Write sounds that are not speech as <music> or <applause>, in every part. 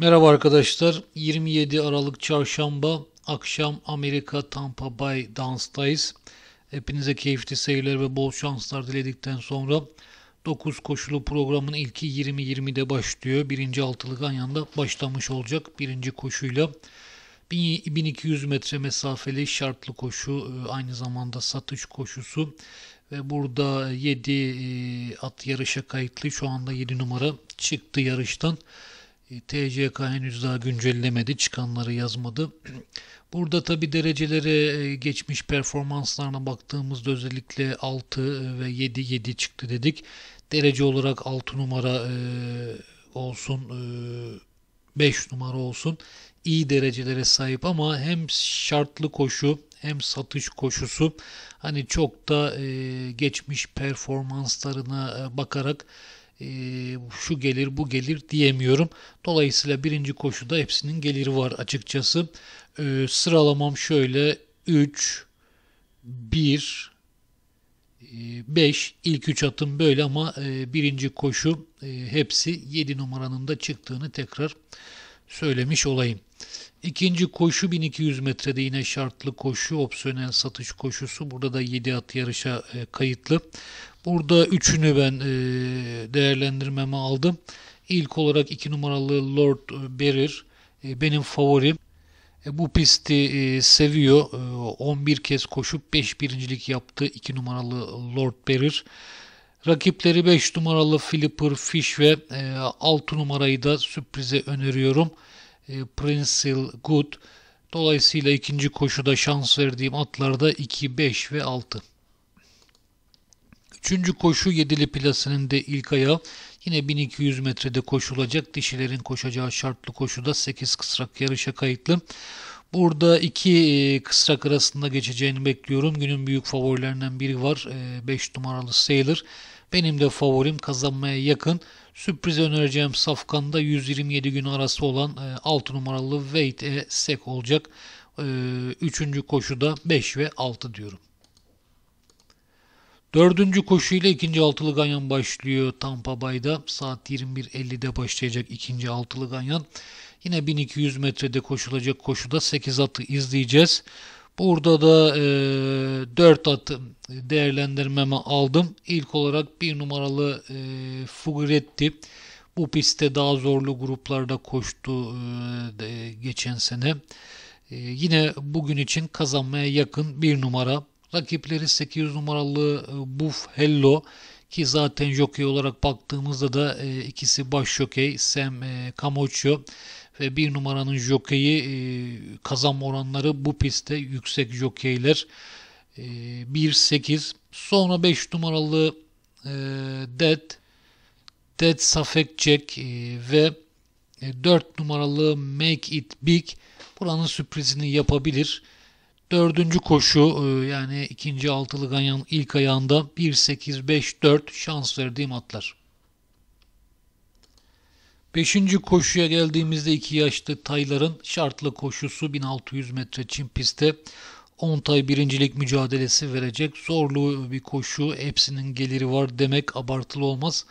Merhaba arkadaşlar. 27 Aralık Çarşamba akşam Amerika Tampa Bay Dance'dayız. Hepinize keyifli seyirler ve bol şanslar diledikten sonra 9 koşulu programın ilki 20-20'de başlıyor. Birinci altılı Ganyan'da başlamış olacak. Birinci koşuyla 1200 metre mesafeli şartlı koşu e, aynı zamanda satış koşusu ve burada 7 e, at yarışa kayıtlı şu anda 7 numara çıktı yarıştan. E, TCK henüz daha güncellemedi. Çıkanları yazmadı. <clears throat> Burada tabi derecelere geçmiş performanslarına baktığımızda özellikle 6 ve 7 7 çıktı dedik. Derece olarak 6 numara olsun 5 numara olsun iyi derecelere sahip ama hem şartlı koşu hem satış koşusu hani çok da e, geçmiş performanslarına e, bakarak e, şu gelir bu gelir diyemiyorum. Dolayısıyla birinci koşuda hepsinin geliri var açıkçası. E, sıralamam şöyle 3 1 5 ilk 3 atım böyle ama e, birinci koşu e, hepsi 7 numaranın da çıktığını tekrar söylemiş olayım. İkinci koşu 1200 metrede yine şartlı koşu, opsiyonel satış koşusu. Burada da 7 at yarışa e, kayıtlı. Burada üçünü ben e, değerlendirmeme aldım. İlk olarak 2 numaralı Lord Berir e, benim favorim. E, bu pisti e, seviyor. E, 11 kez koşup 5 birincilik yaptı 2 numaralı Lord Berir. Rakipleri 5 numaralı Flipper Fish ve e, 6 numarayı da sürprize öneriyorum. E, Princeil Good. Dolayısıyla ikinci koşuda şans verdiğim atlarda 2, 5 ve 6. Üçüncü koşu Yedili Plası'nın de ilk ayağı. Yine 1200 metrede koşulacak. Dişilerin koşacağı şartlı koşuda 8 kısrak yarışa kayıtlı. Burada iki e, kısrak arasında geçeceğini bekliyorum. Günün büyük favorilerinden biri var. 5 e, numaralı Sailor. Benim de favorim kazanmaya yakın. Sürpriz önereceğim safkanda 127 gün arası olan 6 e, numaralı Wait e Sek olacak. E, üçüncü koşuda 5 ve 6 diyorum. Dördüncü koşuyla ikinci altılı ganyan başlıyor Tampa Bay'da. Saat 21.50'de başlayacak ikinci altılı ganyan. Yine 1200 metrede koşulacak koşuda 8 atı izleyeceğiz. Burada da e, 4 atı değerlendirmeme aldım. İlk olarak bir numaralı e, Fuguretti. Bu pistte daha zorlu gruplarda koştu e, geçen sene. E, yine bugün için kazanmaya yakın bir numara. Rakipleri 800 numaralı e, Buff Hello ki zaten jockey olarak baktığımızda da e, ikisi baş jockey Sam e, Camoccio ve bir numaranın jokeyi e, kazanma oranları bu pistte yüksek jokeyler. E, 1-8 sonra 5 numaralı e, Dead Dead Safek Jack e, ve 4 e, numaralı Make It Big buranın sürprizini yapabilir. Dördüncü koşu e, yani ikinci altılı ganyan ilk ayağında 1-8-5-4 şans verdiğim atlar. Beşinci koşuya geldiğimizde iki yaşlı tayların şartlı koşusu 1600 metre çim pistte 10 tay birincilik mücadelesi verecek. Zorlu bir koşu. Hepsinin geliri var demek abartılı olmaz.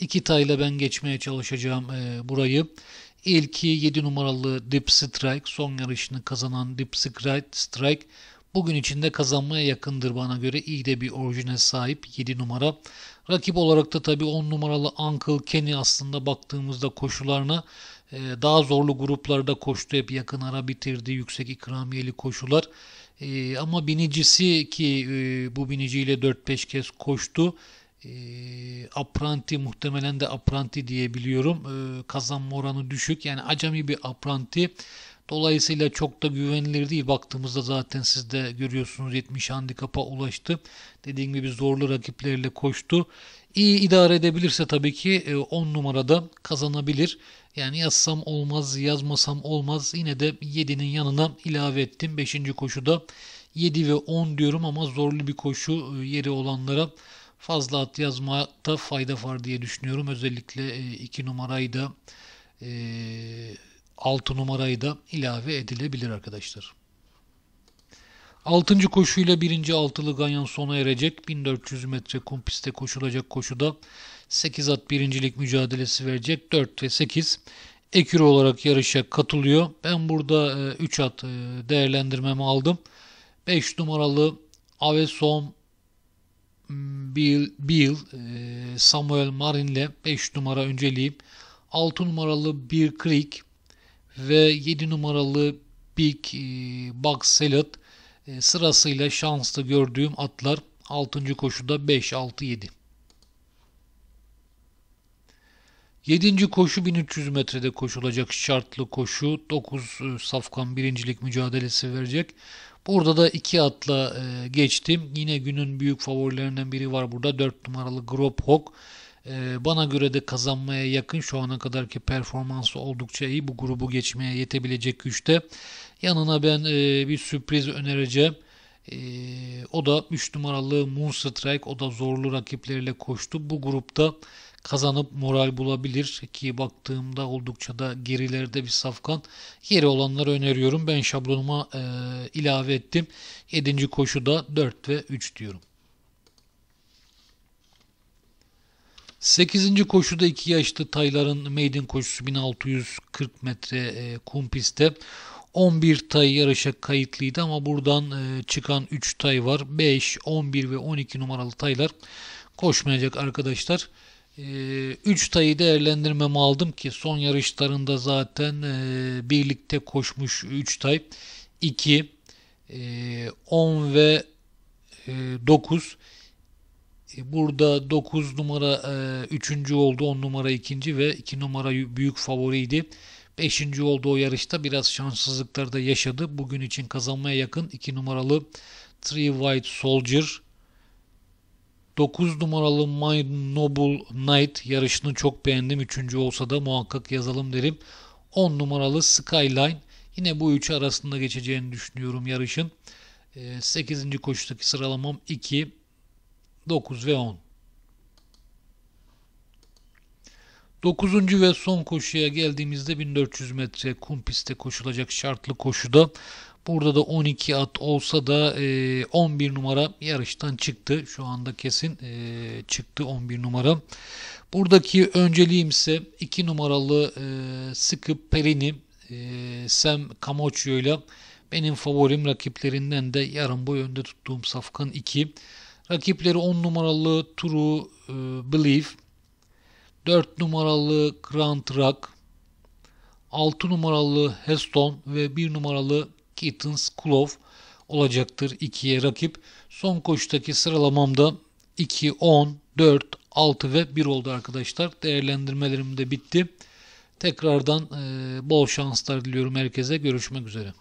İki tayla ben geçmeye çalışacağım e, burayı. İlki 7 numaralı Deep Strike. Son yarışını kazanan Deep Strike. Bugün içinde kazanmaya yakındır bana göre. İyi de bir orijine sahip 7 numara. Rakip olarak da tabii 10 numaralı Uncle Kenny aslında baktığımızda koşularına e, daha zorlu gruplarda koştu. Hep yakın ara bitirdi. Yüksek ikramiyeli koşular. E, ama binicisi ki e, bu biniciyle 4-5 kez koştu. Apranti muhtemelen de apranti diyebiliyorum. Kazanma oranı düşük. Yani acemi bir apranti. Dolayısıyla çok da güvenilir değil. Baktığımızda zaten siz de görüyorsunuz 70 handikapa ulaştı. Dediğim gibi zorlu rakiplerle koştu. İyi idare edebilirse tabii ki 10 e, numarada kazanabilir. Yani yazsam olmaz, yazmasam olmaz. Yine de 7'nin yanına ilave ettim. 5. koşuda 7 ve 10 diyorum ama zorlu bir koşu e, yeri olanlara fazla at yazmakta fayda var diye düşünüyorum. Özellikle 2 e, numarayı da 6 numarayı da ilave edilebilir arkadaşlar. 6. koşuyla 1. altılı ganyan sona erecek. 1400 metre kum pistte koşulacak koşuda 8 at birincilik mücadelesi verecek. 4 ve 8 ekür olarak yarışa katılıyor. Ben burada 3 at e, değerlendirmemi aldım. 5 numaralı Avesom Bill, Bill e, Samuel Marin'le 5 numara önceliğim. 6 numaralı Bir Creek ve 7 numaralı Big e, Bug Salad sırasıyla şanslı gördüğüm atlar 6. koşuda 5, 6, 7. 7. koşu 1300 metrede koşulacak şartlı koşu. 9 e, safkan birincilik mücadelesi verecek. Burada da iki atla e, geçtim. Yine günün büyük favorilerinden biri var burada. 4 numaralı Grop Hawk. E, bana göre de kazanmaya yakın. Şu ana kadarki performansı oldukça iyi. Bu grubu geçmeye yetebilecek güçte. Yanına ben bir sürpriz önereceğim. O da 3 numaralı Moonstrike. O da zorlu rakipleriyle koştu. Bu grupta kazanıp moral bulabilir ki baktığımda oldukça da gerilerde bir safkan yeri olanları öneriyorum. Ben şablonuma e, ilave ettim. 7. koşuda 4 ve 3 diyorum. 8. koşuda 2 yaşlı tayların maiden koşusu 1640 metre e, kum pistte. 11 tay yarışa kayıtlıydı ama buradan e, çıkan 3 tay var. 5, 11 ve 12 numaralı taylar koşmayacak arkadaşlar. 3 e, tayı değerlendirmemi aldım ki son yarışlarında zaten e, birlikte koşmuş 3 tay. 2, 10 ve 9. Burada 9 numara 3. oldu, 10 numara 2. ve 2 numara büyük favoriydi. Beşinci oldu o yarışta. Biraz şanssızlıklar da yaşadı. Bugün için kazanmaya yakın 2 numaralı Three White Soldier. 9 numaralı My Noble Knight yarışını çok beğendim. Üçüncü olsa da muhakkak yazalım derim. 10 numaralı Skyline. Yine bu üçü arasında geçeceğini düşünüyorum yarışın. 8. Ee, koşudaki sıralamam 2, 9 ve 10. Dokuzuncu ve son koşuya geldiğimizde 1400 metre kum pistte koşulacak şartlı koşuda. Burada da 12 at olsa da 11 numara yarıştan çıktı. Şu anda kesin çıktı 11 numara. Buradaki önceliğim ise 2 numaralı sıkı Perini Sam Camocchio ile benim favorim rakiplerinden de yarım boy önde tuttuğum Safkan 2. Rakipleri 10 numaralı True Believe 4 numaralı Grand Rock, 6 numaralı Heston ve 1 numaralı Kittens Klov olacaktır ikiye rakip. Son koşudaki sıralamamda 2, 10, 4, 6 ve 1 oldu arkadaşlar. Değerlendirmelerim de bitti. Tekrardan bol şanslar diliyorum herkese. Görüşmek üzere.